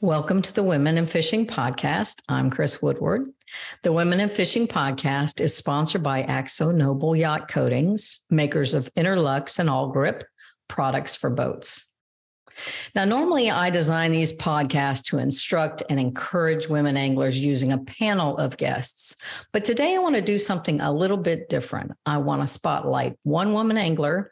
Welcome to the Women in Fishing Podcast. I'm Chris Woodward. The Women in Fishing Podcast is sponsored by AkzoNobel Yacht Coatings, makers of Interlux and Awlgrip products for boats. Now, normally I design these podcasts to instruct and encourage women anglers using a panel of guests. But today I want to do something a little bit different. I want to spotlight one woman angler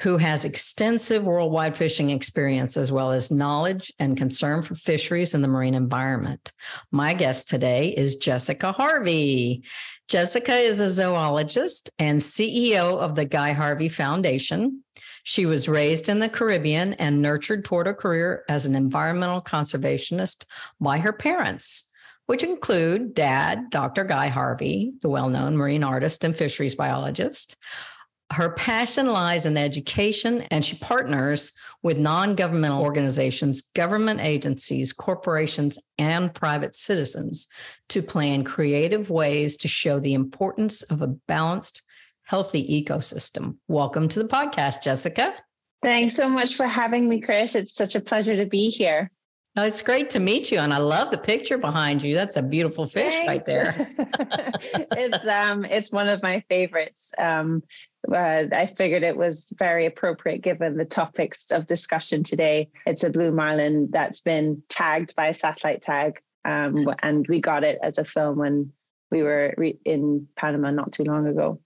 who has extensive worldwide fishing experience as well as knowledge and concern for fisheries and the marine environment. My guest today is Jessica Harvey. Jessica is a zoologist and CEO of the Guy Harvey Foundation. She was raised in the Caribbean and nurtured toward a career as an environmental conservationist by her parents, which include dad, Dr. Guy Harvey, the well known marine artist and fisheries biologist, her passion lies in education, and she partners with non governmental organizations, government agencies, corporations, and private citizens to plan creative ways to show the importance of a balanced, healthy ecosystem. Welcome to the podcast, Jessica. Thanks so much for having me, Chris. It's such a pleasure to be here. Oh, it's great to meet you, and I love the picture behind you. That's a beautiful fish Thanks. right there. it's um, it's one of my favorites. Um, uh, I figured it was very appropriate given the topics of discussion today. It's a blue marlin that's been tagged by a satellite tag, um, and we got it as a film when we were re- in Panama not too long ago.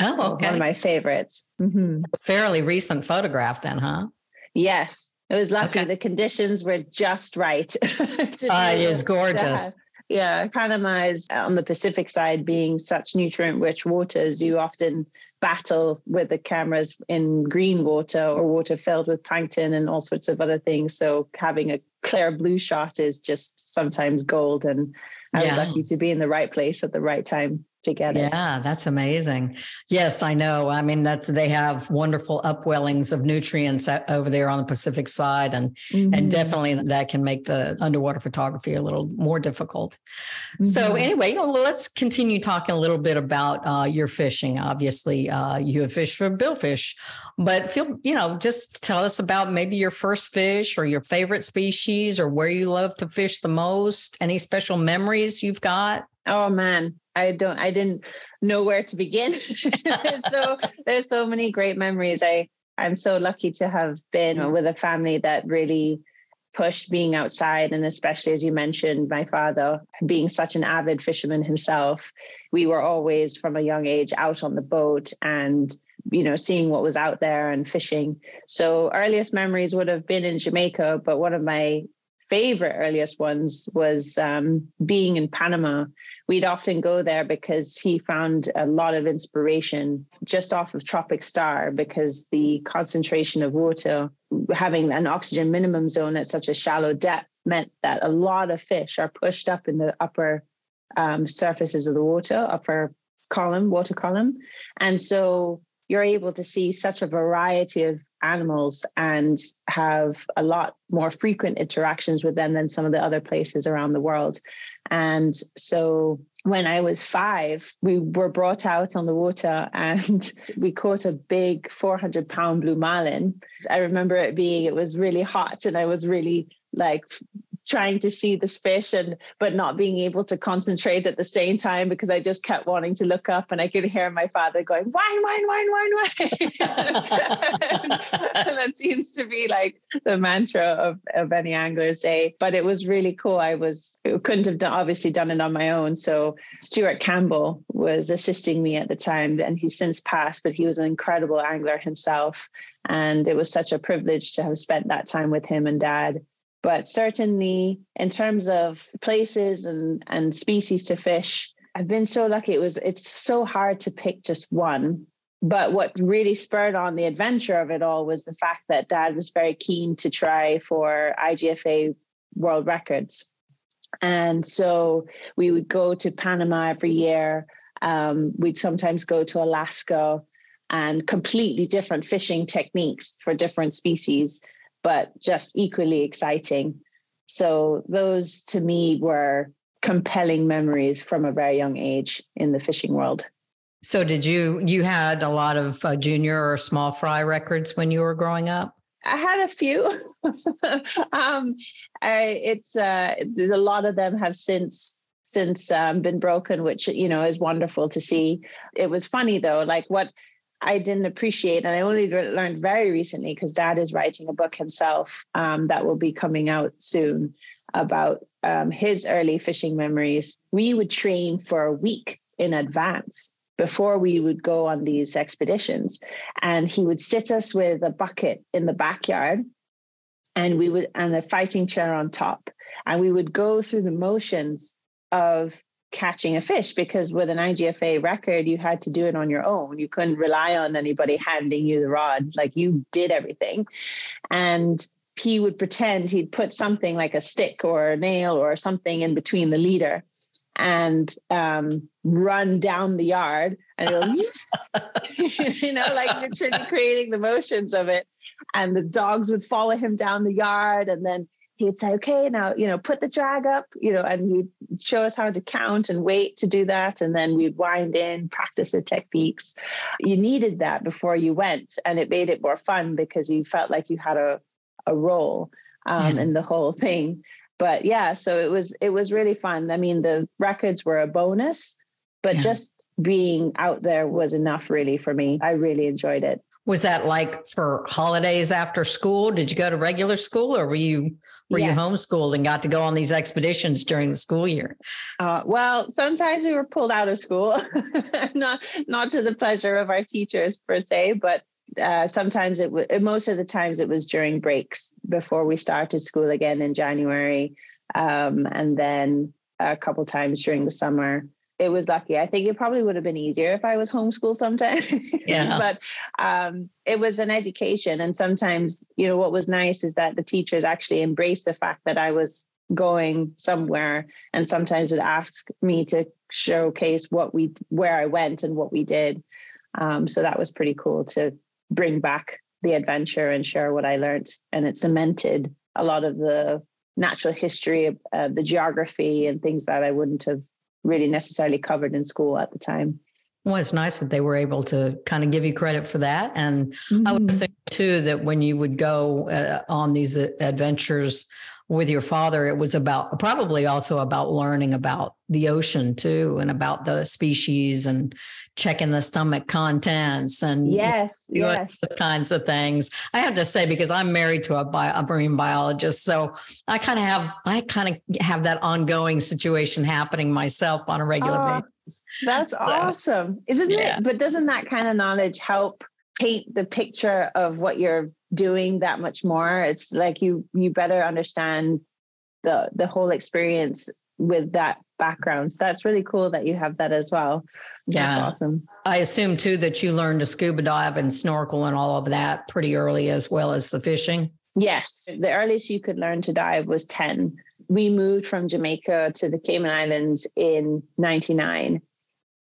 Oh, so okay. One of my favorites. Mm-hmm. Fairly recent photograph, then, huh? Yes, it was lucky. Okay. The conditions were just right. uh, it is gorgeous. Yeah, Panama is on the Pacific side, being such nutrient rich waters, you often battle with the cameras in green water or water filled with plankton and all sorts of other things. So having a clear blue shot is just sometimes gold. And I yeah. was lucky to be in the right place at the right time together. Yeah, that's amazing. Yes, I know. I mean, that they have wonderful upwellings of nutrients over there on the Pacific side, and mm-hmm. and definitely that can make the underwater photography a little more difficult. Mm-hmm. So anyway, well, let's continue talking a little bit about uh, your fishing. Obviously, uh, you have fished for billfish, but feel you know, just tell us about maybe your first fish or your favorite species or where you love to fish the most. Any special memories you've got? Oh man, I don't I didn't know where to begin. so there's so many great memories. I I'm so lucky to have been with a family that really pushed being outside and especially as you mentioned my father being such an avid fisherman himself we were always from a young age out on the boat and you know seeing what was out there and fishing so earliest memories would have been in jamaica but one of my favorite earliest ones was um, being in Panama. We'd often go there because he found a lot of inspiration just off of Tropic Star because the concentration of water, having an oxygen minimum zone at such a shallow depth, meant that a lot of fish are pushed up in the upper um, surfaces of the water, upper column, water column. And so you're able to see such a variety of animals and have a lot more frequent interactions with them than some of the other places around the world. And so when I was five, we were brought out on the water and we caught a big 400 pound blue marlin. I remember it being, it was really hot and I was really like trying to see this fish and but not being able to concentrate at the same time because I just kept wanting to look up and I could hear my father going wine wine wine wine wine and that seems to be like the mantra of, of any angler's day but it was really cool. I was couldn't have done, obviously done it on my own. So Stuart Campbell was assisting me at the time and he's since passed but he was an incredible angler himself. And it was such a privilege to have spent that time with him and dad but certainly, in terms of places and, and species to fish, I've been so lucky. It was it's so hard to pick just one. But what really spurred on the adventure of it all was the fact that dad was very keen to try for IGFA world records. And so we would go to Panama every year. Um, we'd sometimes go to Alaska and completely different fishing techniques for different species but just equally exciting. So those to me were compelling memories from a very young age in the fishing world. So did you you had a lot of uh, junior or small fry records when you were growing up? I had a few. um, I, it's uh, a lot of them have since since um, been broken, which you know is wonderful to see. It was funny though, like what I didn't appreciate, and I only learned very recently because Dad is writing a book himself um, that will be coming out soon about um, his early fishing memories. We would train for a week in advance before we would go on these expeditions. And he would sit us with a bucket in the backyard and we would and a fighting chair on top. And we would go through the motions of catching a fish because with an IGFA record, you had to do it on your own. You couldn't rely on anybody handing you the rod, like you did everything. And he would pretend he'd put something like a stick or a nail or something in between the leader and um, run down the yard and you know like literally creating the motions of it and the dogs would follow him down the yard and then he'd say okay now you know put the drag up you know and he'd show us how to count and wait to do that and then we'd wind in practice the techniques you needed that before you went and it made it more fun because you felt like you had a, a role um, yeah. in the whole thing but yeah, so it was it was really fun. I mean, the records were a bonus, but yeah. just being out there was enough really for me. I really enjoyed it. Was that like for holidays after school? Did you go to regular school or were you were yes. you homeschooled and got to go on these expeditions during the school year? Uh, well, sometimes we were pulled out of school, not not to the pleasure of our teachers per se, but uh, sometimes it was most of the times it was during breaks before we started school again in January, um, and then a couple times during the summer. It was lucky. I think it probably would have been easier if I was homeschooled sometime. Yeah. but um, it was an education, and sometimes you know what was nice is that the teachers actually embraced the fact that I was going somewhere, and sometimes would ask me to showcase what we where I went and what we did. Um, so that was pretty cool to bring back the adventure and share what I learned. And it cemented a lot of the natural history, uh, the geography, and things that I wouldn't have really necessarily covered in school at the time. Well, it's nice that they were able to kind of give you credit for that. And mm-hmm. I would say too that when you would go uh, on these adventures with your father, it was about probably also about learning about the ocean too and about the species and checking the stomach contents and yes, yes. kinds of things. I have to say because I'm married to a, bio, a marine biologist, so I kind of have I kind of have that ongoing situation happening myself on a regular oh, basis. That's so, awesome, isn't yeah. it? But doesn't that kind of knowledge help paint the picture of what you're doing that much more? It's like you you better understand the the whole experience with that background. So that's really cool that you have that as well. Yeah. That's awesome. I assume too that you learned to scuba dive and snorkel and all of that pretty early as well as the fishing. Yes. The earliest you could learn to dive was 10. We moved from Jamaica to the Cayman Islands in 99.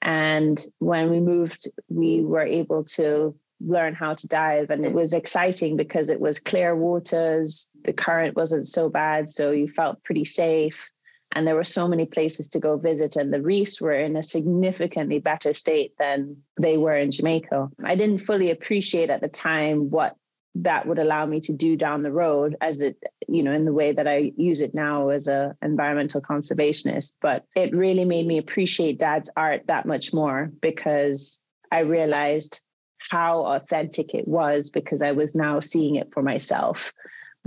And when we moved, we were able to learn how to dive. And it was exciting because it was clear waters. The current wasn't so bad. So you felt pretty safe and there were so many places to go visit and the reefs were in a significantly better state than they were in jamaica i didn't fully appreciate at the time what that would allow me to do down the road as it you know in the way that i use it now as a environmental conservationist but it really made me appreciate dad's art that much more because i realized how authentic it was because i was now seeing it for myself.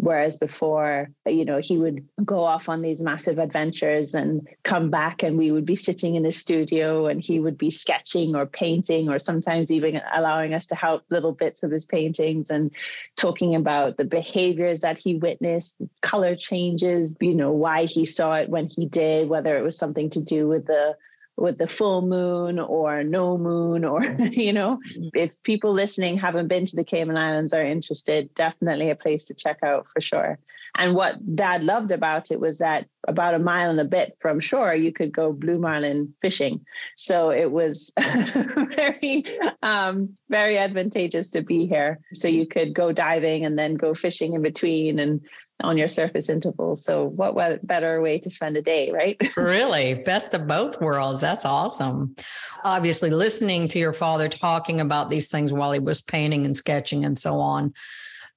Whereas before, you know, he would go off on these massive adventures and come back, and we would be sitting in his studio and he would be sketching or painting, or sometimes even allowing us to help little bits of his paintings and talking about the behaviors that he witnessed, color changes, you know, why he saw it when he did, whether it was something to do with the with the full moon or no moon or you know mm-hmm. if people listening haven't been to the cayman islands are interested definitely a place to check out for sure. And what dad loved about it was that about a mile and a bit from shore you could go blue marlin fishing. So it was very um, very advantageous to be here. So you could go diving and then go fishing in between and on your surface intervals. So, what better way to spend a day, right? really, best of both worlds. That's awesome. Obviously, listening to your father talking about these things while he was painting and sketching and so on,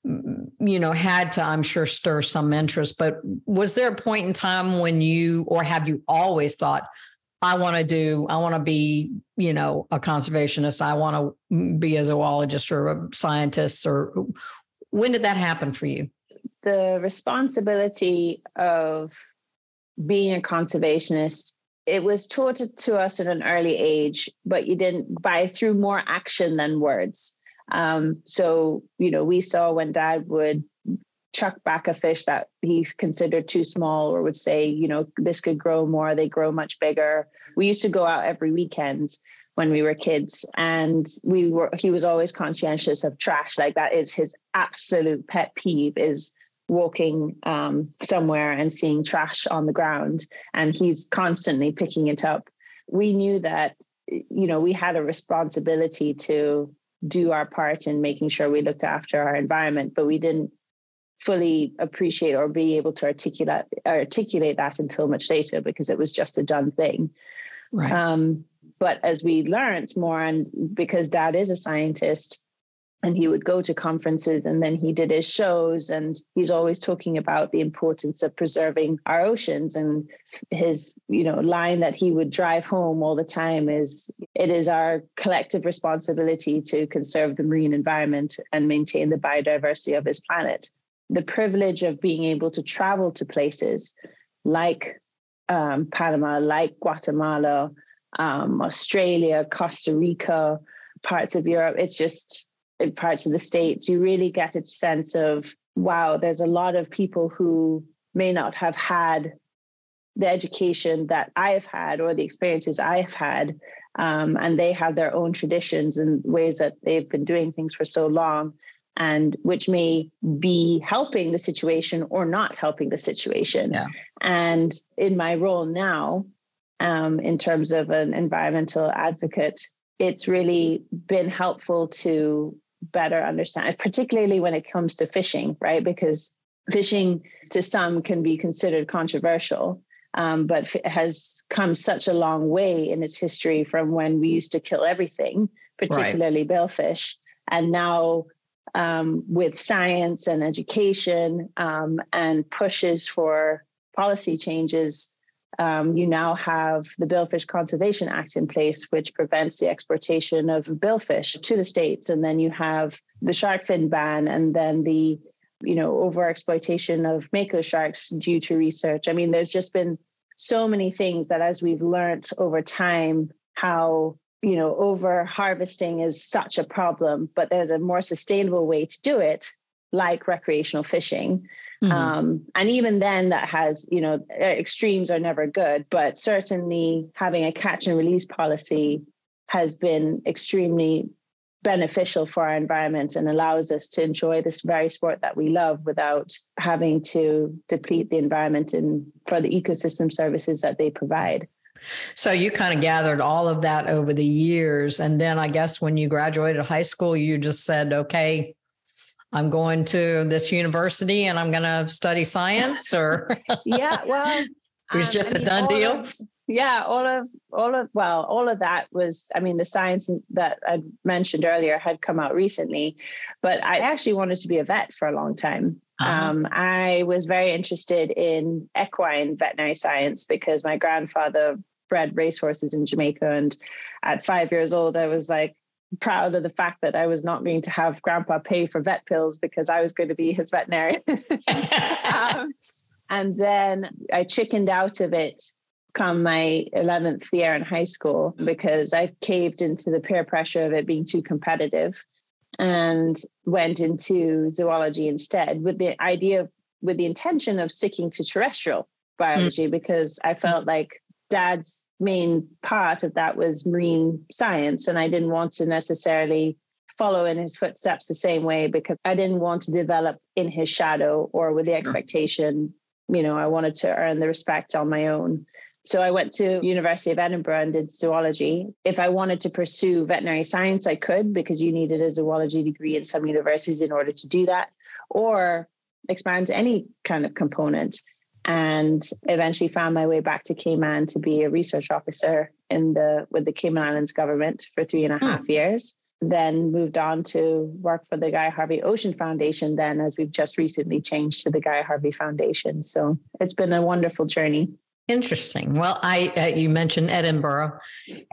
you know, had to, I'm sure, stir some interest. But was there a point in time when you, or have you always thought, I want to do, I want to be, you know, a conservationist. I want to be a zoologist or a scientist. Or when did that happen for you? The responsibility of being a conservationist it was taught to us at an early age, but you didn't buy through more action than words. Um, so, you know, we saw when dad would chuck back a fish that he's considered too small or would say, you know, this could grow more, they grow much bigger. We used to go out every weekend when we were kids and we were he was always conscientious of trash like that is his absolute pet peeve is walking um, somewhere and seeing trash on the ground and he's constantly picking it up we knew that you know we had a responsibility to do our part in making sure we looked after our environment but we didn't fully appreciate or be able to articulate articulate that until much later because it was just a done thing. Right. Um, but as we learned more, and because Dad is a scientist, and he would go to conferences and then he did his shows and he's always talking about the importance of preserving our oceans and his you know line that he would drive home all the time is it is our collective responsibility to conserve the marine environment and maintain the biodiversity of his planet the privilege of being able to travel to places like um, Panama, like Guatemala, um, Australia, Costa Rica, parts of Europe. It's just parts of the States. You really get a sense of, wow, there's a lot of people who may not have had the education that I have had or the experiences I have had. Um, and they have their own traditions and ways that they've been doing things for so long and which may be helping the situation or not helping the situation. Yeah. And in my role now, um, in terms of an environmental advocate, it's really been helpful to better understand, particularly when it comes to fishing, right? Because fishing to some can be considered controversial. Um, but has come such a long way in its history from when we used to kill everything, particularly right. billfish. And now um, with science and education um, and pushes for policy changes, um, you now have the Billfish Conservation Act in place, which prevents the exportation of billfish to the states. And then you have the shark fin ban, and then the you know overexploitation of mako sharks due to research. I mean, there's just been so many things that, as we've learned over time, how you know, over harvesting is such a problem, but there's a more sustainable way to do it, like recreational fishing. Mm-hmm. Um, and even then, that has, you know, extremes are never good, but certainly having a catch and release policy has been extremely beneficial for our environment and allows us to enjoy this very sport that we love without having to deplete the environment and for the ecosystem services that they provide. So you kind of gathered all of that over the years. And then I guess when you graduated high school, you just said, okay, I'm going to this university and I'm going to study science or yeah, well, it was um, just I mean, a done deal. Of, yeah, all of all of well, all of that was I mean the science that I mentioned earlier had come out recently, but I actually wanted to be a vet for a long time. Uh-huh. Um, I was very interested in equine veterinary science because my grandfather bred racehorses in Jamaica. And at five years old, I was like proud of the fact that I was not going to have grandpa pay for vet pills because I was going to be his veterinarian. um, and then I chickened out of it come my 11th year in high school because I caved into the peer pressure of it being too competitive and went into zoology instead with the idea with the intention of sticking to terrestrial biology mm. because I felt like dad's main part of that was marine science. And I didn't want to necessarily follow in his footsteps the same way because I didn't want to develop in his shadow or with the expectation, you know, I wanted to earn the respect on my own. So I went to University of Edinburgh and did zoology. If I wanted to pursue veterinary science, I could because you needed a zoology degree in some universities in order to do that, or expand any kind of component and eventually found my way back to Cayman to be a research officer in the with the Cayman Islands government for three and a hmm. half years. then moved on to work for the Guy Harvey Ocean Foundation, then as we've just recently changed to the Guy Harvey Foundation. So it's been a wonderful journey. Interesting. Well, I uh, you mentioned Edinburgh,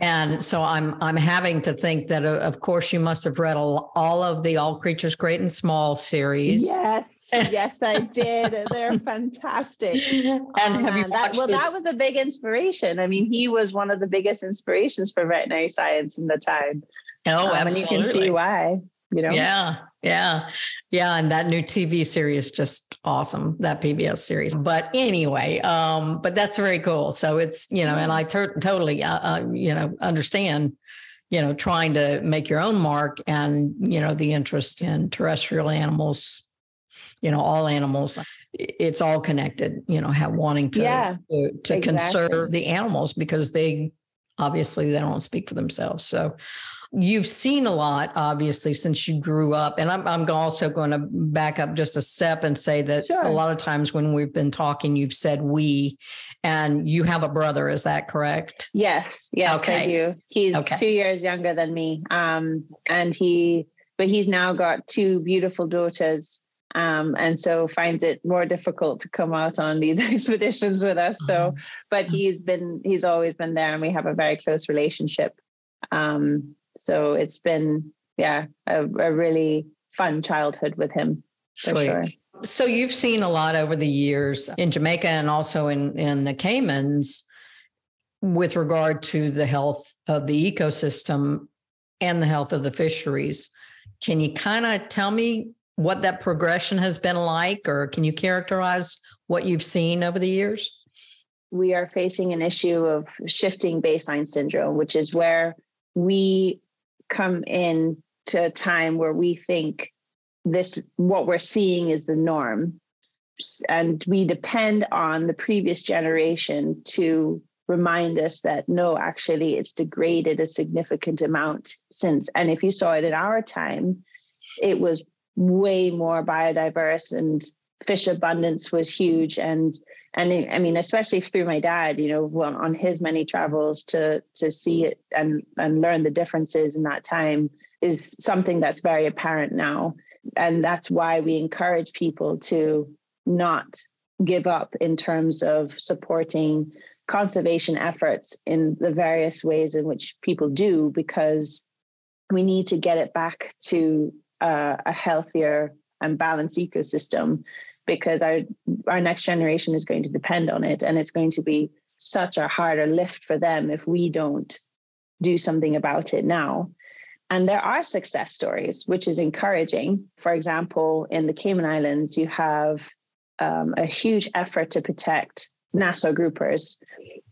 and so I'm I'm having to think that uh, of course you must have read all, all of the All Creatures Great and Small series. Yes, yes, I did. They're fantastic. And Oh, have you man, that, well, the- that was a big inspiration. I mean, he was one of the biggest inspirations for veterinary science in the time. Oh, Um, absolutely. And you can see why. You know. Yeah, yeah, yeah. And that new TV series just awesome. That PBS series. But anyway, um, but that's very cool. So it's you know, and I ter- totally uh, uh, you know understand you know trying to make your own mark and you know the interest in terrestrial animals you know all animals it's all connected you know have wanting to Yeah, to, to exactly. conserve the animals because they obviously they don't speak for themselves so you've seen a lot obviously since you grew up and i'm, I'm also going to back up just a step and say that Sure. a lot of times when we've been talking you've said we and you have a brother is that correct Yes, yes, I Okay. do. He's Okay. two years younger than me. Um, and he, but he's now got two beautiful daughters. Um, and so finds it more difficult to come out on these expeditions with us. So, but he's been, he's always been there and we have a very close relationship. Um, so it's been, yeah, a, a really fun childhood with him for Sweet. sure. So you've seen a lot over the years in Jamaica and also in in the Caymans with regard to the health of the ecosystem and the health of the fisheries. Can you kind of tell me what that progression has been like or can you characterize what you've seen over the years? we are facing an issue of shifting baseline syndrome, which is where we come in to a time where we think this what we're seeing is the norm and we depend on the previous generation to remind us that no actually it's degraded a significant amount since and if you saw it in our time it was way more biodiverse and fish abundance was huge. And and I mean, especially through my dad, you know, on his many travels to to see it and and learn the differences in that time is something that's very apparent now, and that's why we encourage people to not give up in terms of supporting conservation efforts in the various ways in which people do, because we need to get it back to uh, a healthier and balanced ecosystem because our our next generation is going to depend on it. And it's going to be such a harder lift for them if we don't do something about it now. And there are success stories which is encouraging. For example in the cayman islands you have um, a huge effort to protect nassau groupers.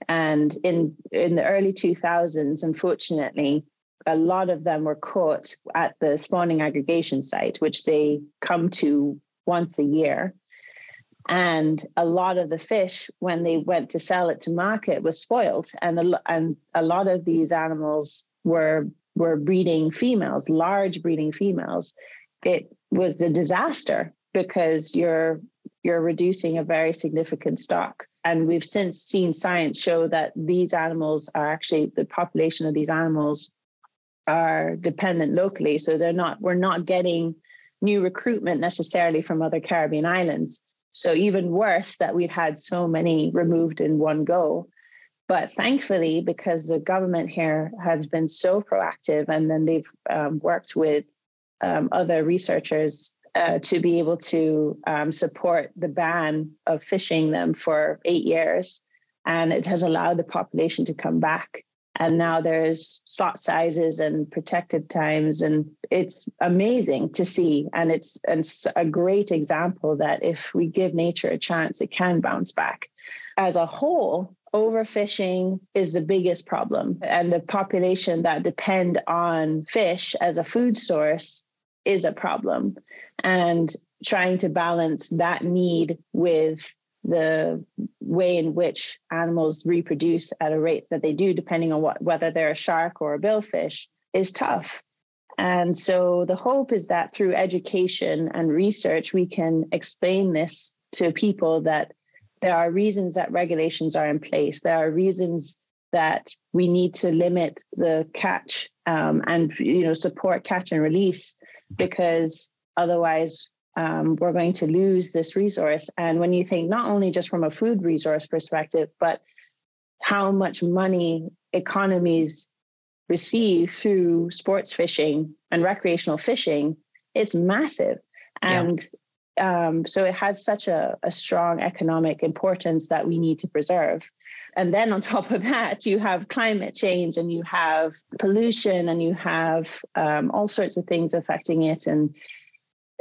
And in in the early 2000s unfortunately a lot of them were caught at the spawning aggregation site which they come to once a year. And a lot of the fish when they went to sell it to market was spoiled. And a, and a lot of these animals were were breeding females large breeding females. It was a disaster because you're you're reducing a very significant stock. And we've since seen science show that these animals are actually the population of these animals are dependent locally so they're not we're not getting new recruitment necessarily from other caribbean islands so even worse that we'd had so many removed in one go. But thankfully, because the government here has been so proactive, and then they've um, worked with um, other researchers uh, to be able to um, support the ban of fishing them for eight years, and it has allowed the population to come back. And now there's slot sizes and protected times, and it's amazing to see. And it's, and it's a great example that if we give nature a chance, it can bounce back. As a whole, overfishing is the biggest problem, and the population that depend on fish as a food source is a problem. And trying to balance that need with the way in which animals reproduce at a rate that they do, depending on what whether they're a shark or a billfish, is tough. And so the hope is that through education and research, we can explain this to people that there are reasons that regulations are in place. There are reasons that we need to limit the catch um, and you know support catch and release because otherwise um, we're going to lose this resource. And when you think not only just from a food resource perspective, but how much money economies receive through sports fishing and recreational fishing, it's massive. And yeah. um, so it has such a, a strong economic importance that we need to preserve. And then on top of that, you have climate change and you have pollution and you have um, all sorts of things affecting it. And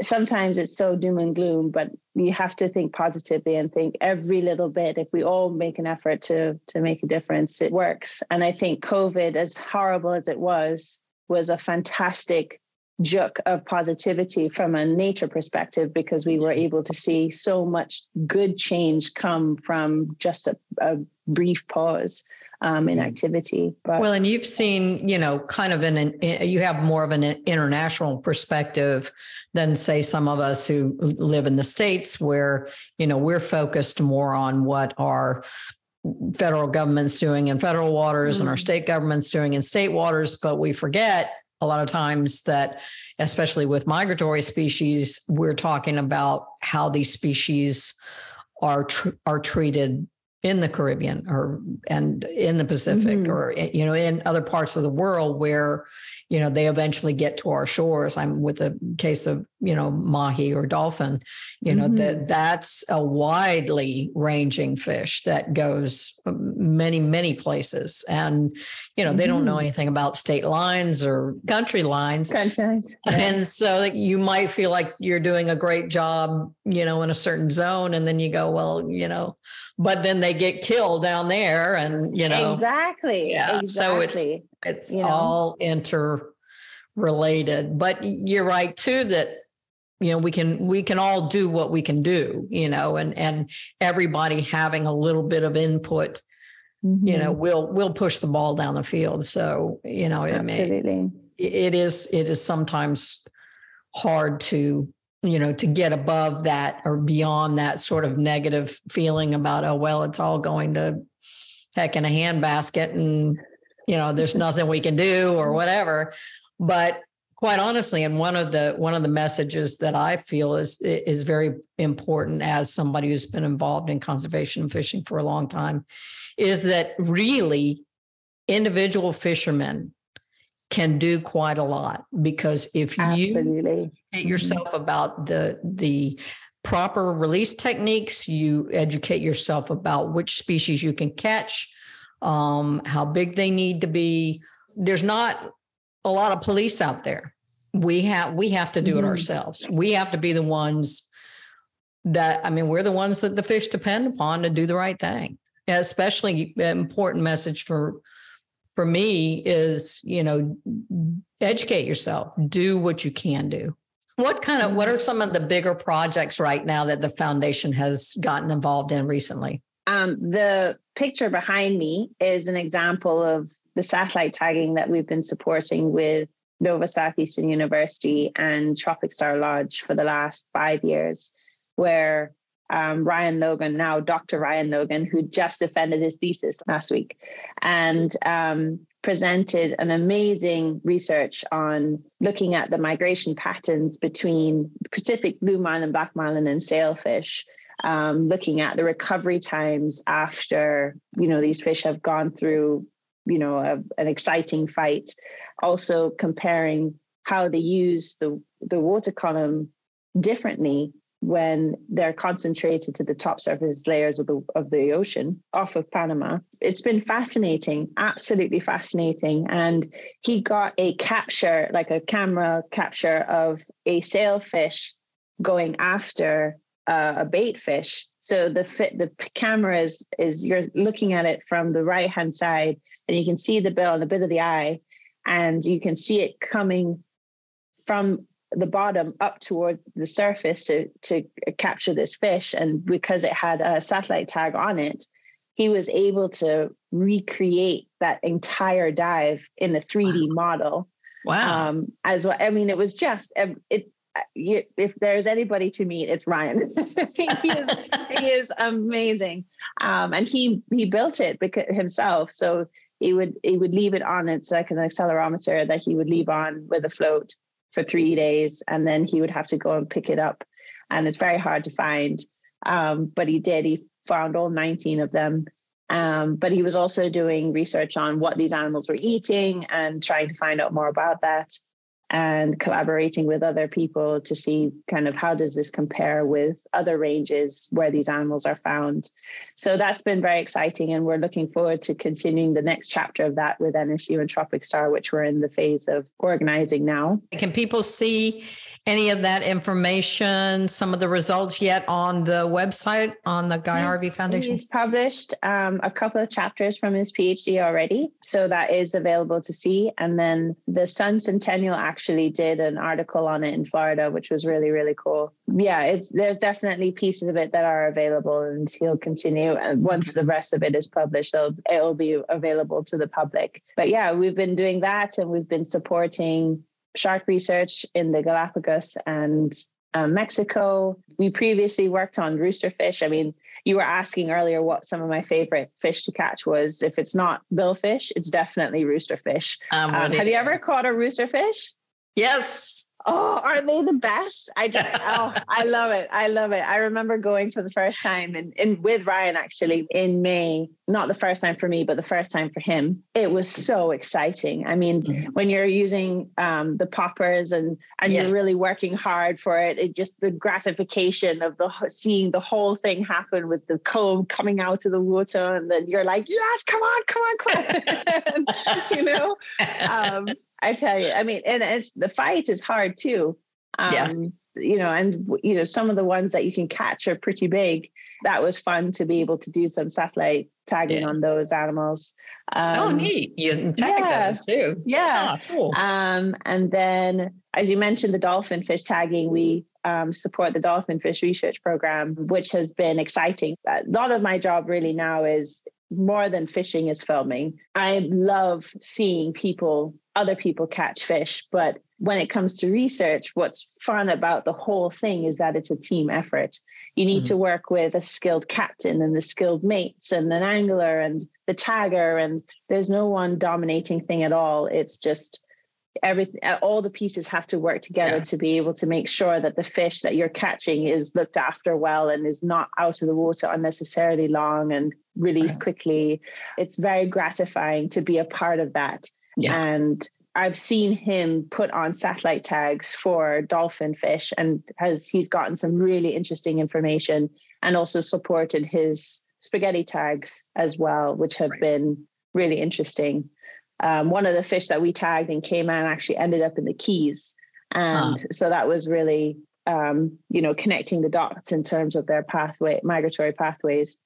sometimes it's so doom and gloom, but you have to think positively and think every little bit. If we all make an effort to to make a difference, it works. And I think COVID, as horrible as it was, was a fantastic juk of positivity from a nature perspective because we were able to see so much good change come from just a, a brief pause um, in activity. But well, and you've seen, you know, kind of an, an you have more of an international perspective than say some of us who live in the states, where you know we're focused more on what our federal government's doing in federal waters mm-hmm. and our mm. state government's doing in state waters, but we forget a lot of times that especially with migratory species we're talking about how these species are tr- are treated in the Caribbean or and in the Pacific mm-hmm. or you know in other parts of the world where you know they eventually get to our shores. I'm with a case of you know mahi or dolphin. You know mm-hmm. that that's a widely ranging fish that goes many many places, and you know mm-hmm. they don't know mm-hmm. anything about state lines or country lines. Country and so you might feel like you're doing a great job, you know, in a certain zone, and then you go, well, you know but then they get killed down there and you know exactly yeah exactly. so it's it's you know? all interrelated but you're right too that you know we can we can all do what we can do you know and and everybody having a little bit of input mm-hmm. you know mm-hmm. we'll we'll push the ball down the field so you know Absolutely. I mean, it is it is sometimes hard to you know, to get above that or beyond that sort of negative feeling about, oh, well, it's all going to heck in a handbasket and, you know, there's nothing we can do or mm-hmm. whatever. But quite honestly, and one of the one of the messages that I feel is is very important as somebody who's been involved in conservation and fishing for a long time, is that really individual fishermen can do quite a lot because if Absolutely. you educate yourself mm-hmm. about the the proper release techniques, you educate yourself about which species you can catch, um, how big they need to be. There's not a lot of police out there. We have we have to do mm-hmm. it ourselves. We have to be the ones that I mean, we're the ones that the fish depend upon to do the right thing. Especially important message for for me is, you know, educate yourself, do what you can do. What kind of what are some of the bigger projects right now that the foundation has gotten involved in recently? Um, the picture behind me is an example of the satellite tagging that we've been supporting with Nova Southeastern University and Tropic Star Lodge for the last five years, where um, Ryan Logan, now Dr. Ryan Logan, who just defended his thesis last week and um, presented an amazing research on looking at the migration patterns between Pacific blue marlin, black marlin, and sailfish. Um, looking at the recovery times after you know these fish have gone through you know a, an exciting fight also comparing how they use the the water column differently when they're concentrated to the top surface layers of the of the ocean off of Panama. It's been fascinating, absolutely fascinating. And he got a capture, like a camera capture of a sailfish going after uh, a bait fish. So the fit the camera is is you're looking at it from the right hand side, and you can see the bill and a bit of the eye, and you can see it coming from the bottom up toward the surface to to capture this fish and because it had a satellite tag on it he was able to recreate that entire dive in a 3d wow. model wow um, as well i mean it was just it if there's anybody to meet, it's Ryan. he is he is amazing, um, and he he built it because himself. So he would he would leave it on it's like an accelerometer that he would leave on with a float for three days and then he would have to go and pick it up. And it's very hard to find. Um, but he did. He found all 19 of them. Um, but he was also doing research on what these animals were eating and trying to find out more about that and collaborating with other people to see kind of how does this compare with other ranges where these animals are found. So that's been very exciting and we're looking forward to continuing the next chapter of that with nsu and tropic star which we're in the phase of organizing now. Can people see any of that information, some of the results yet on the website on the Guy he's, Harvey Foundation? He's published um, a couple of chapters from his PhD already. So that is available to see. And then the Sun Sentinel actually did an article on it in Florida, which was really, really cool. Yeah, it's there's definitely pieces of it that are available and he'll continue. And once the rest of it is published, it'll, it'll be available to the public. But yeah, we've been doing that and we've been supporting shark research in the Galapagos and um, Mexico. We previously worked on rooster fish. I mean, you were asking earlier what some of my favorite fish to catch was. If it's not billfish, it's definitely roosterfish. Um, have you ever caught a rooster fish? Yes. Oh, aren't they the best? I just oh, I love it. I love it. I remember going for the first time and in, in with Ryan actually in May. Not the first time for me, but the first time for him. It was so exciting. I mean, when you're using um, the poppers and and yes. you're really working hard for it, it just the gratification of the seeing the whole thing happen with the comb coming out of the water, and then you're like, yes, come on, come on, come on, you know. Um, I tell you, I mean, and it's the fight is hard too. Um, yeah. You know, and you know, some of the ones that you can catch are pretty big. That was fun to be able to do some satellite tagging yeah. on those animals. Oh, um, oh, neat! You tag yeah, those too. Yeah. Oh, cool. Um, and then, as you mentioned, the dolphin fish tagging, we um, support the dolphin fish research program, which has been exciting. A lot of my job really now is more than fishing is filming. I love seeing people, other people catch fish. But when it comes to research, what's fun about the whole thing is that it's a team effort. You need mm-hmm. to work with a skilled captain and the skilled mates and an angler and the tagger. And there's no one dominating thing at all. It's just everything all the pieces have to work together yeah. to be able to make sure that the fish that you're catching is looked after well and is not out of the water unnecessarily long and released quickly it's very gratifying to be a part of that yeah. and I've seen him put on satellite tags for dolphin fish and has he's gotten some really interesting information and also supported his spaghetti tags as well, which have right. been really interesting um, one of the fish that we tagged in Cayman actually ended up in the Keys. And uh. so that was really, um, you know, connecting the dots in terms of their pathway, migratory pathways.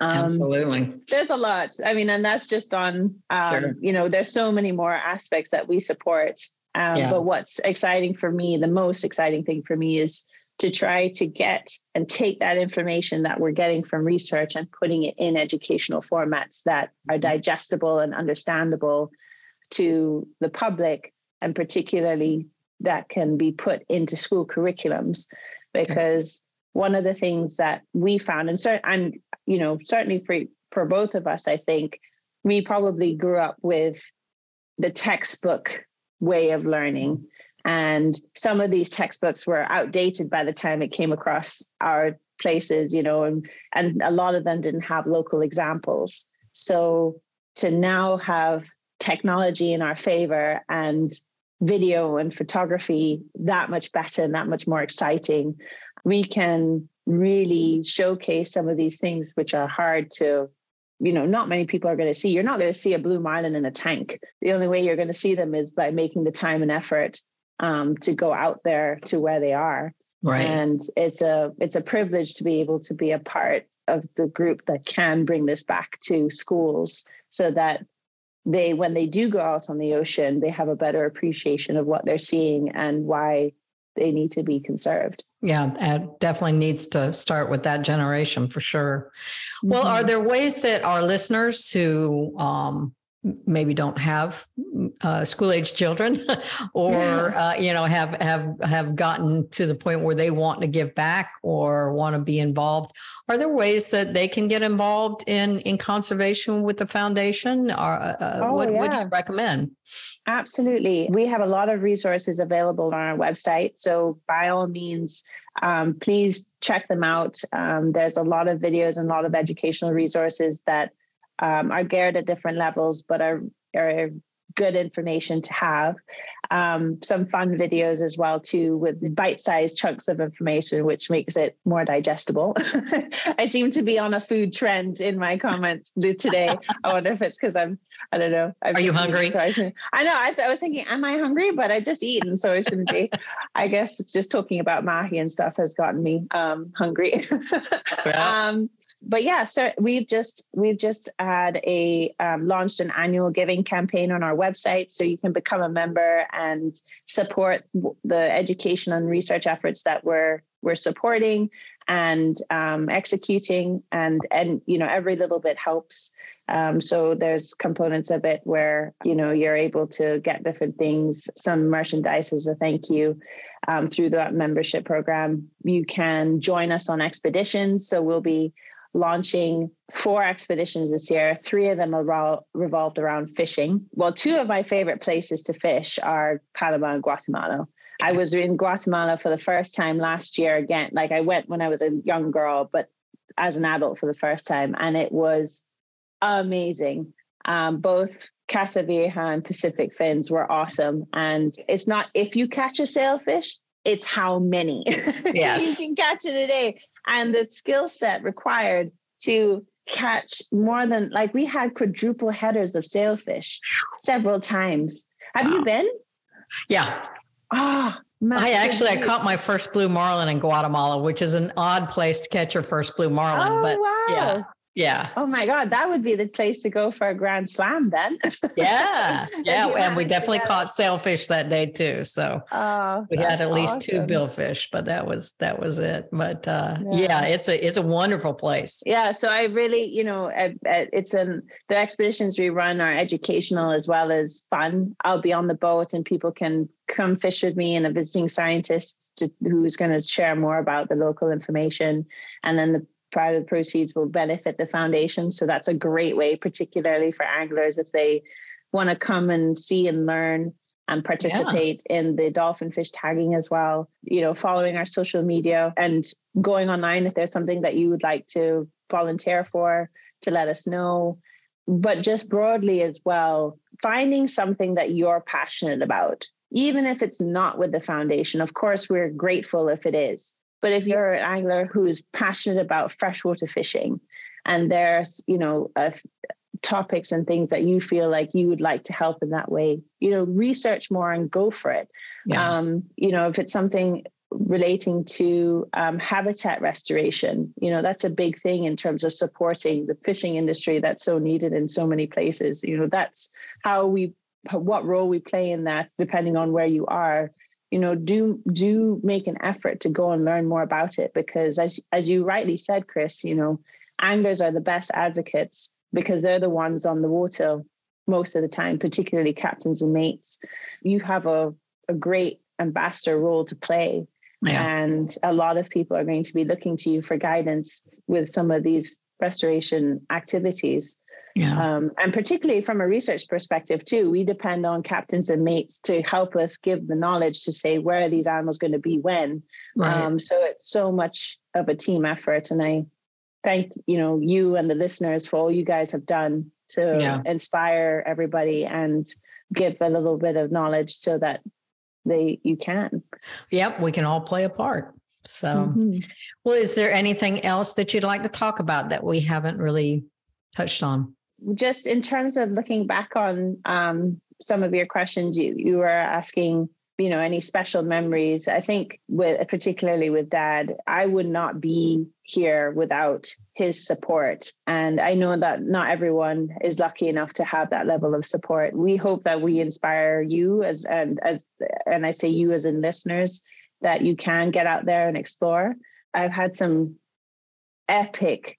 Um, Absolutely. There's a lot. I mean, and that's just on, um, sure. you know, there's so many more aspects that we support. Um, yeah. But what's exciting for me, the most exciting thing for me is to try to get and take that information that we're getting from research and putting it in educational formats that are mm-hmm. digestible and understandable to the public and particularly that can be put into school curriculums because. One of the things that we found and you know certainly for for both of us I think we probably grew up with the textbook way of learning and some of these textbooks were outdated by the time it came across our places, you know, and, and a lot of them didn't have local examples. So to now have technology in our favor and video and photography that much better and that much more exciting, we can really showcase some of these things which are hard to you know not many people are going to see you're not going to see a blue marlin in a tank the only way you're going to see them is by making the time and effort um, to go out there to where they are. Right. And it's a it's a privilege to be able to be a part of the group that can bring this back to schools so that they when they do go out on the ocean they have a better appreciation of what they're seeing and why they need to be conserved. Yeah it definitely needs to start with that generation for sure. Well mm-hmm. are there ways that our listeners who um, maybe don't have uh, school age children or uh, you know have have have gotten to the point where they want to give back or want to be involved are there ways that they can get involved in in conservation with the foundation? Or uh, uh oh, what, yeah. what do you recommend absolutely. We have a lot of resources available on our website so by all means um, please check them out. Um, there's a lot of videos and a lot of educational resources that um, are geared at different levels, but are, are good information to have. Um, some fun videos as well too, with bite-sized chunks of information, which makes it more digestible. I seem to be on a food trend in my comments today. I wonder if it's because I'm, I don't know. i Are you hungry? so I, should, I, know. I, th- I, was thinking, am I hungry? But I just eaten, so it shouldn't be. I guess just talking about mahi and stuff has gotten me um, hungry. yeah. um, but yeah, so we've just we've just had a um, launched an annual giving campaign on our website, so you can become a member and support the education and research efforts that we're we're supporting and um, executing, and and you know every little bit helps. Um, so there's components of it where you know you're able to get different things, some merchandise as a thank you. Um, through that membership program, you can join us on expeditions. So we'll be launching four expeditions this year. Three of them revolved around fishing. Well, two of my favorite places to fish are Panama and Guatemala. I was in Guatemala for the first time last year again. Like I went when I was a young girl, but as an adult for the first time. And it was amazing. Um, both Casa Vieja and Pacific Fins were awesome. And it's not if you catch a sailfish, it's how many yes. you can catch in a day and the skill set required to catch more than like we had quadruple headers of sailfish several times have wow. you been yeah ah oh, I actually I caught my first blue marlin in Guatemala, which is an odd place to catch your first blue marlin. Oh, but wow. yeah, yeah. Oh my God, that would be the place to go for a grand slam then. yeah. Yeah. and we definitely caught sailfish that day too. So oh, we had at least awesome. two billfish, but that was that was it. But uh, yeah. yeah. it's a it's a wonderful place. Yeah. So I really, you know, it's an the expeditions we run are educational as well as fun. I'll be on the boat and people can come fish with me and a visiting scientist to, who's going to share more about the local information. And then the part of the proceeds will benefit the foundation. So that's a great way, particularly for anglers, if they want to come and see and learn and participate yeah. in the dolphin fish tagging as well. You know, following our social media and going online if there's something that you would like to volunteer for to let us know. But just broadly as well, finding something that you're passionate about, even if it's not with the foundation. Of course, we're grateful if it is, but if you're an angler who's passionate about freshwater fishing and there's, you know, uh, topics and things that you feel like you would like to help in that way, you know, research more and go for it. Yeah. Um, you know, if it's something relating to um, habitat restoration, you know, that's a big thing in terms of supporting the fishing industry that's so needed in so many places. You know, that's how we, what role we play in that, depending on where you are you know do do make an effort to go and learn more about it because as as you rightly said chris you know anglers are the best advocates because they're the ones on the water most of the time particularly captains and mates. You have a, a great ambassador role to play. Yeah. and a lot of people are going to be looking to you for guidance with some of these restoration activities yeah. Um, and particularly from a research perspective, too, we depend on captains and mates to help us give the knowledge to say where are these animals going to be when. Right. Um, so it's so much of a team effort. And I thank, you know, you and the listeners for all you guys have done to yeah. inspire everybody and give a little bit of knowledge so that they you can. Yep, we can all play a part. So, mm-hmm. well, is there anything else that you'd like to talk about that we haven't really touched on? Just in terms of looking back on um, some of your questions, you, you were asking, you know, any special memories. I think with particularly with dad, I would not be here without his support. And I know that not everyone is lucky enough to have that level of support. We hope that we inspire you as and as and I say you as in listeners that you can get out there and explore. I've had some epic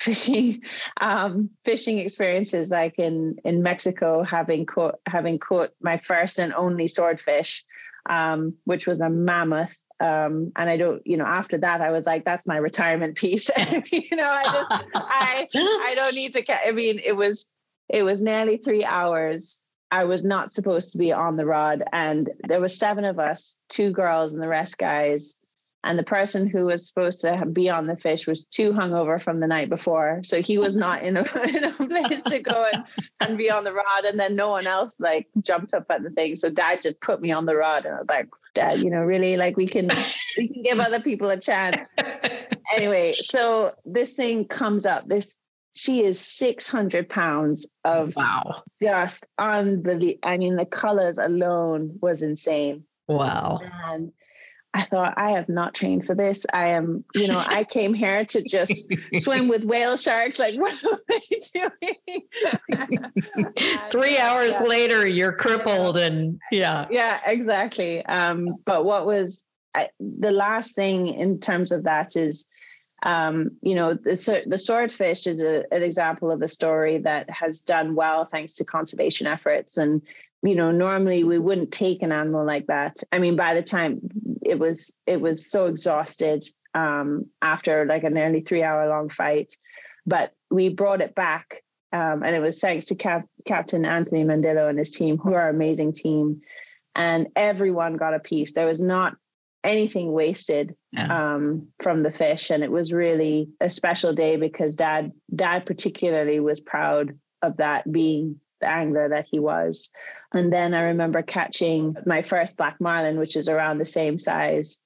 fishing um, fishing experiences like in in Mexico having caught having caught my first and only swordfish um, which was a mammoth. Um, and I don't you know after that I was like that's my retirement piece. You know I just I I don't need to ca- I mean it was it was nearly 3 hours. I was not supposed to be on the rod. And there was seven of us two girls and the rest guys and the person who was supposed to be on the fish was too hungover from the night before. So he was not in a, in a place to go and, and be on the rod. And then no one else like jumped up at the thing. So dad just put me on the rod. And i was like dad you know really? Like we can we can give other people a chance. Anyway so this thing comes up. This she is 600 pounds of wow. just unbelievable. I mean the colors alone was insane. Wow. And I thought I have not trained for this. I am, you know, I came here to just swim with whale sharks. Like, what am I doing? Three hours yeah. later, you're crippled, and yeah, yeah, exactly. Um, but what was I, the last thing in terms of that is, um, you know, the the swordfish is a, an example of a story that has done well thanks to conservation efforts and you know normally we wouldn't take an animal like that i mean by the time it was it was so exhausted um, after like a nearly three hour long fight but we brought it back um, and it was thanks to Cap- captain anthony mendillo and his team who are an amazing team and everyone got a piece there was not anything wasted yeah. um, from the fish and it was really a special day because dad dad particularly was proud of that being the angler that he was. And then I remember catching my first black marlin, which is around the same size.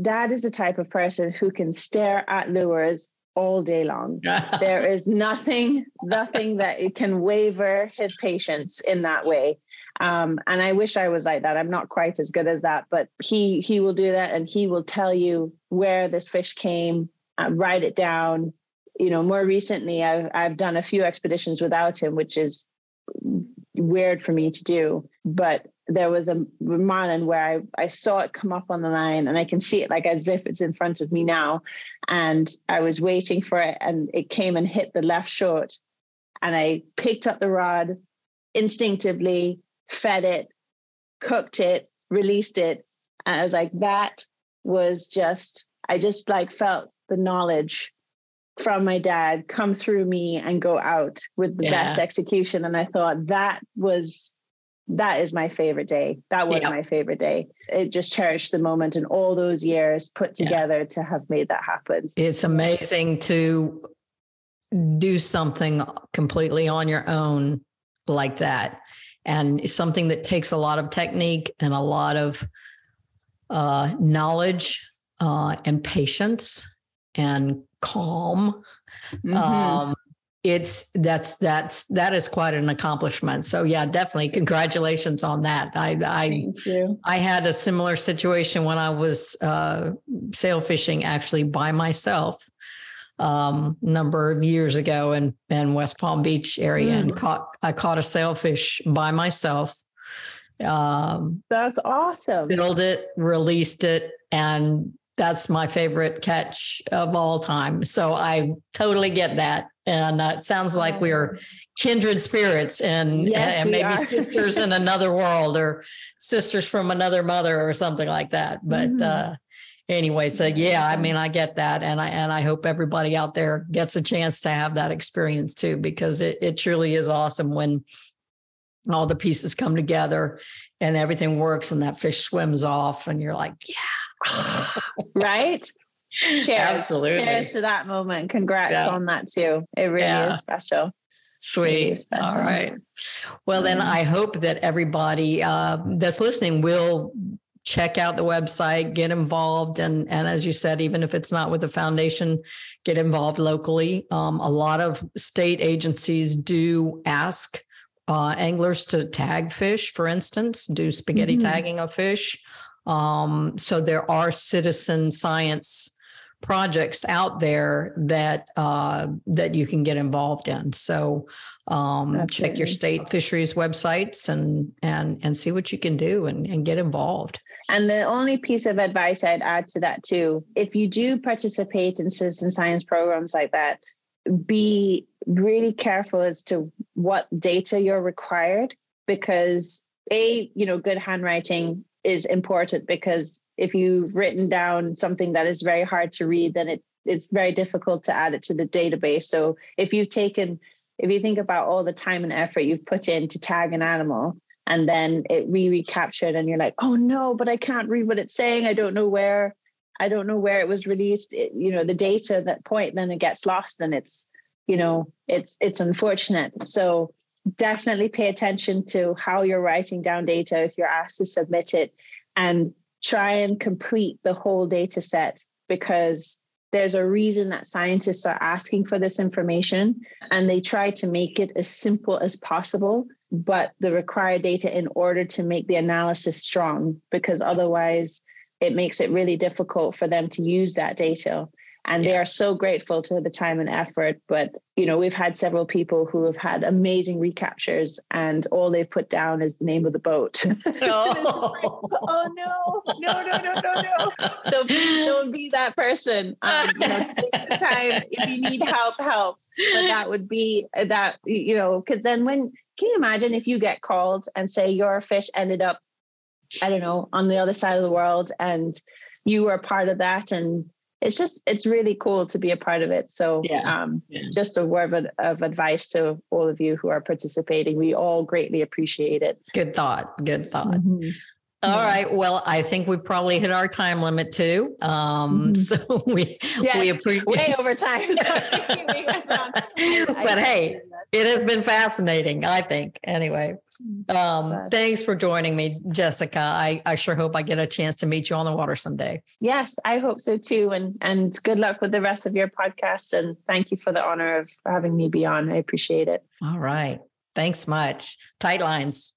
Dad is the type of person who can stare at lures all day long. there is nothing, nothing that it can waver his patience in that way. Um, and I wish I was like that. I'm not quite as good as that, but he he will do that, and he will tell you where this fish came, uh, write it down. You know, more recently, I've I've done a few expeditions without him, which is weird for me to do. But there was a marlin where I, I saw it come up on the line and I can see it like as if it's in front of me now. And I was waiting for it and it came and hit the left short. And I picked up the rod instinctively, fed it, cooked it, released it. And I was like, that was just, I just like felt the knowledge from my dad come through me and go out with the yeah. best execution. And I thought that was that is my favorite day. That was yeah. my favorite day. It just cherished the moment and all those years put together yeah. to have made that happen. It's amazing to do something completely on your own like that. And something that takes a lot of technique and a lot of uh, knowledge uh, and patience and calm. Mm-hmm. Um, it's that's that's that is quite an accomplishment. So yeah, definitely congratulations on that. I I I had a similar situation when I was uh, sail fishing actually by myself um number of years ago in in West Palm Beach area mm. and caught I caught a sailfish by myself. Um that's awesome. Built it, released it, and that's my favorite catch of all time. So I totally get that. And uh, it sounds like we're kindred spirits and, yes, and maybe sisters in another world or sisters from another mother or something like that. But mm. uh, anyway, so yeah, I mean, I get that. And I, and I hope everybody out there gets a chance to have that experience too, because it, it truly is awesome when all the pieces come together and everything works and that fish swims off and you're like, yeah, right? Cheers. Absolutely. Cheers to that moment. Congrats yeah. on that too. It really yeah. is special. Sweet. All right. Well, then I hope that everybody uh, that's listening will check out the website, get involved, and and as you said, even if it's not with the foundation, get involved locally. Um, a lot of state agencies do ask uh, anglers to tag fish, for instance, do spaghetti mm-hmm. tagging of fish. Um, so there are citizen science projects out there that uh, that you can get involved in. So um, check your state fisheries websites and and and see what you can do and, and get involved. And the only piece of advice I'd add to that too, if you do participate in citizen science programs like that, be really careful as to what data you're required because a you know good handwriting is important because if you've written down something that is very hard to read then it it's very difficult to add it to the database. So if you've taken if you think about all the time and effort you've put in to tag an animal and then it re-recaptured and you're like oh no but i can't read what it's saying. I don't know where i don't know where it was released. It, you know the data that point then it gets lost and it's you know it's it's unfortunate. So definitely pay attention to how you're writing down data if you're asked to submit it and try and complete the whole data set because there's a reason that scientists are asking for this information and they try to make it as simple as possible but the required data in order to make the analysis strong because otherwise it makes it really difficult for them to use that data and yeah. they are so grateful to the time and effort. But you know we've had several people who have had amazing recaptures and all they've put down is the name of the boat. Oh, like, oh no no no no no no. So please don't be that person. Um, you know take the time if you need help help. But that would be that you know because then when can you imagine if you get called and say your fish ended up i don't know on the other side of the world and you were part of that and it's just it's really cool to be a part of it so yeah. Um, yeah. just a word of, of, advice to all of you who are participating we all greatly appreciate it good thought good thought mm-hmm. All right. Well, I think we probably hit our time limit too. Um, mm-hmm. So we yes, we appreciate way over time. but hey, it has been fascinating. I think. Anyway, um, thanks for joining me, Jessica. I I sure hope I get a chance to meet you on the water someday. Yes, I hope so too. And and good luck with the rest of your podcast. And thank you for the honor of having me be on. I appreciate it. All right. Thanks much. Tight lines.